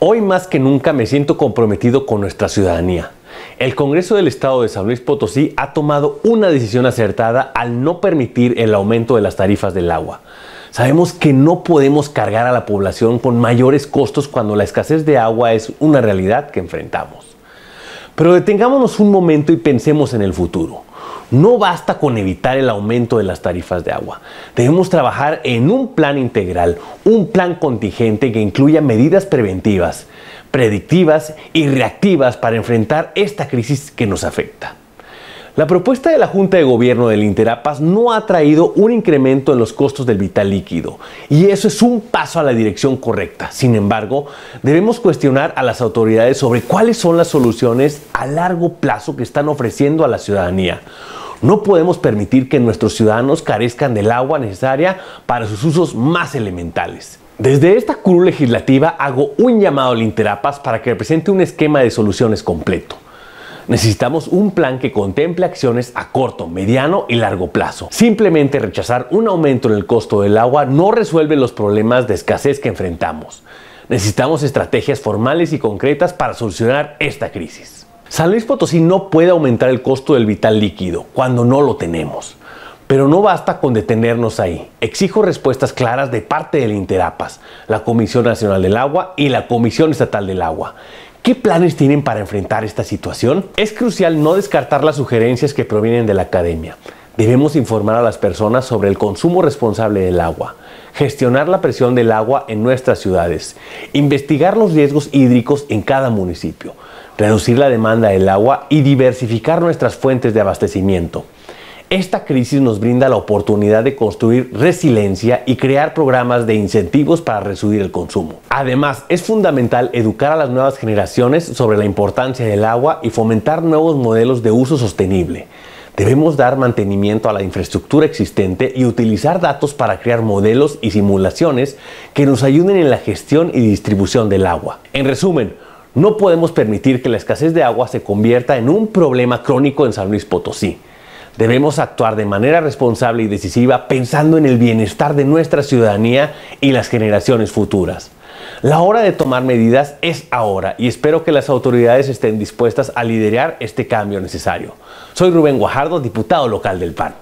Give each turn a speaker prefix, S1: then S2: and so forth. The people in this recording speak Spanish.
S1: Hoy más que nunca me siento comprometido con nuestra ciudadanía. El Congreso del Estado de San Luis Potosí ha tomado una decisión acertada al no permitir el aumento de las tarifas del agua. Sabemos que no podemos cargar a la población con mayores costos cuando la escasez de agua es una realidad que enfrentamos. Pero detengámonos un momento y pensemos en el futuro. No basta con evitar el aumento de las tarifas de agua. Debemos trabajar en un plan integral, un plan contingente que incluya medidas preventivas, predictivas y reactivas para enfrentar esta crisis que nos afecta. La propuesta de la Junta de Gobierno del Interapas no ha traído un incremento en los costos del vital líquido y eso es un paso a la dirección correcta. Sin embargo, debemos cuestionar a las autoridades sobre cuáles son las soluciones a largo plazo que están ofreciendo a la ciudadanía. No podemos permitir que nuestros ciudadanos carezcan del agua necesaria para sus usos más elementales. Desde esta curul legislativa hago un llamado al Interapas para que presente un esquema de soluciones completo. Necesitamos un plan que contemple acciones a corto, mediano y largo plazo. Simplemente rechazar un aumento en el costo del agua no resuelve los problemas de escasez que enfrentamos. Necesitamos estrategias formales y concretas para solucionar esta crisis. San Luis Potosí no puede aumentar el costo del vital líquido cuando no lo tenemos. Pero no basta con detenernos ahí. Exijo respuestas claras de parte del Interapas, la Comisión Nacional del Agua y la Comisión Estatal del Agua. ¿Qué planes tienen para enfrentar esta situación? Es crucial no descartar las sugerencias que provienen de la academia. Debemos informar a las personas sobre el consumo responsable del agua, gestionar la presión del agua en nuestras ciudades, investigar los riesgos hídricos en cada municipio, reducir la demanda del agua y diversificar nuestras fuentes de abastecimiento. Esta crisis nos brinda la oportunidad de construir resiliencia y crear programas de incentivos para reducir el consumo. Además, es fundamental educar a las nuevas generaciones sobre la importancia del agua y fomentar nuevos modelos de uso sostenible. Debemos dar mantenimiento a la infraestructura existente y utilizar datos para crear modelos y simulaciones que nos ayuden en la gestión y distribución del agua. En resumen, no podemos permitir que la escasez de agua se convierta en un problema crónico en San Luis Potosí. Debemos actuar de manera responsable y decisiva pensando en el bienestar de nuestra ciudadanía y las generaciones futuras. La hora de tomar medidas es ahora y espero que las autoridades estén dispuestas a liderar este cambio necesario. Soy Rubén Guajardo, diputado local del PAN.